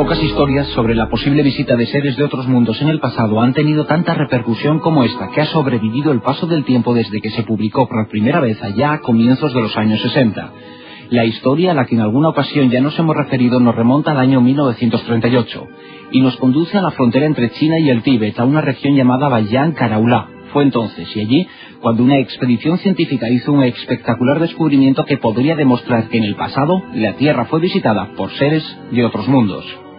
Pocas historias sobre la posible visita de seres de otros mundos en el pasado han tenido tanta repercusión como esta, que ha sobrevivido el paso del tiempo desde que se publicó por primera vez allá a comienzos de los años 60. La historia a la que en alguna ocasión ya nos hemos referido nos remonta al año 1938 y nos conduce a la frontera entre China y el Tíbet, a una región llamada Bayan Karaulá. Fue entonces y allí cuando una expedición científica hizo un espectacular descubrimiento que podría demostrar que en el pasado la Tierra fue visitada por seres de otros mundos.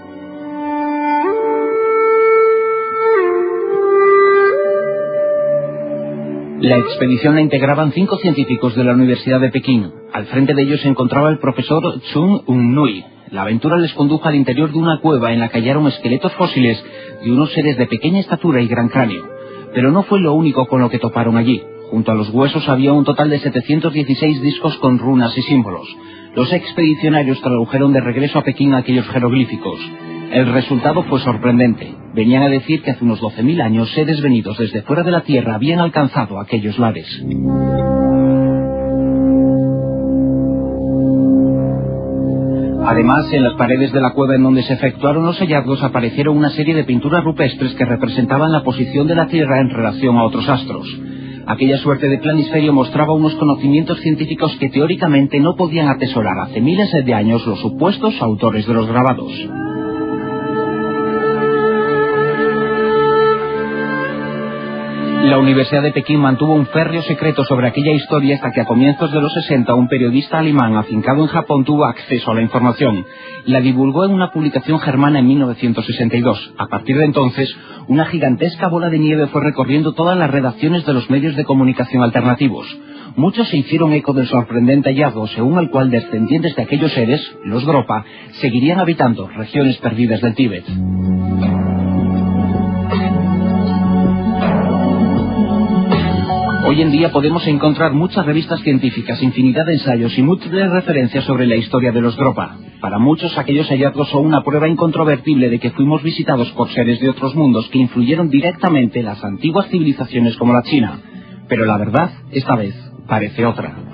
La expedición la integraban cinco científicos de la Universidad de Pekín. Al frente de ellos se encontraba el profesor Chung Un-Nui. La aventura les condujo al interior de una cueva en la que hallaron esqueletos fósiles de unos seres de pequeña estatura y gran cráneo. Pero no fue lo único con lo que toparon allí. Junto a los huesos había un total de 716 discos con runas y símbolos. Los expedicionarios tradujeron de regreso a Pekín aquellos jeroglíficos. El resultado fue sorprendente. Venían a decir que hace unos 12.000 años seres venidos desde fuera de la Tierra habían alcanzado aquellos lares. Además, en las paredes de la cueva en donde se efectuaron los hallazgos aparecieron una serie de pinturas rupestres que representaban la posición de la Tierra en relación a otros astros. Aquella suerte de planisferio mostraba unos conocimientos científicos que teóricamente no podían atesorar hace miles de años los supuestos autores de los grabados. Universidad de Pekín mantuvo un férreo secreto sobre aquella historia hasta que a comienzos de los 60 un periodista alemán afincado en Japón tuvo acceso a la información. La divulgó en una publicación germana en 1962. A partir de entonces, una gigantesca bola de nieve fue recorriendo todas las redacciones de los medios de comunicación alternativos. Muchos se hicieron eco del sorprendente hallazgo, según el cual descendientes de aquellos seres, los Dropa, seguirían habitando regiones perdidas del Tíbet. Hoy en día podemos encontrar muchas revistas científicas, infinidad de ensayos y múltiples referencias sobre la historia de los Dropa. Para muchos aquellos hallazgos son una prueba incontrovertible de que fuimos visitados por seres de otros mundos que influyeron directamente en las antiguas civilizaciones como la China. Pero la verdad, esta vez, parece otra.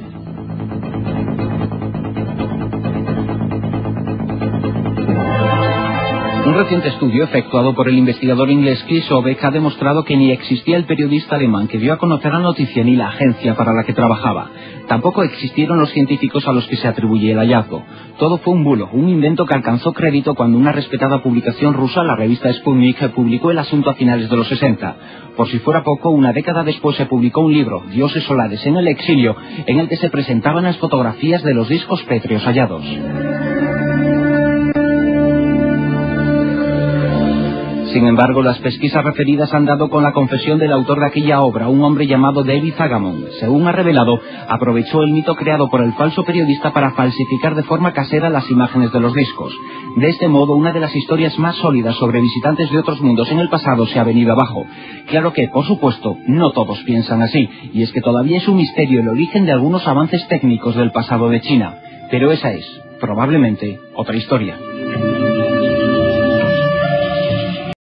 Un reciente estudio efectuado por el investigador inglés Chris Obeck ha demostrado que ni existía el periodista alemán que dio a conocer la noticia ni la agencia para la que trabajaba. Tampoco existieron los científicos a los que se atribuye el hallazgo. Todo fue un bulo, un invento que alcanzó crédito cuando una respetada publicación rusa, la revista Sputnik, publicó el asunto a finales de los 60. Por si fuera poco, una década después se publicó un libro, Dioses Solares en el exilio, en el que se presentaban las fotografías de los discos pétreos hallados. Sin embargo, las pesquisas referidas han dado con la confesión del autor de aquella obra, un hombre llamado David Zagamon. Según ha revelado, aprovechó el mito creado por el falso periodista para falsificar de forma casera las imágenes de los discos. De este modo, una de las historias más sólidas sobre visitantes de otros mundos en el pasado se ha venido abajo. Claro que, por supuesto, no todos piensan así, y es que todavía es un misterio el origen de algunos avances técnicos del pasado de China. Pero esa es, probablemente, otra historia.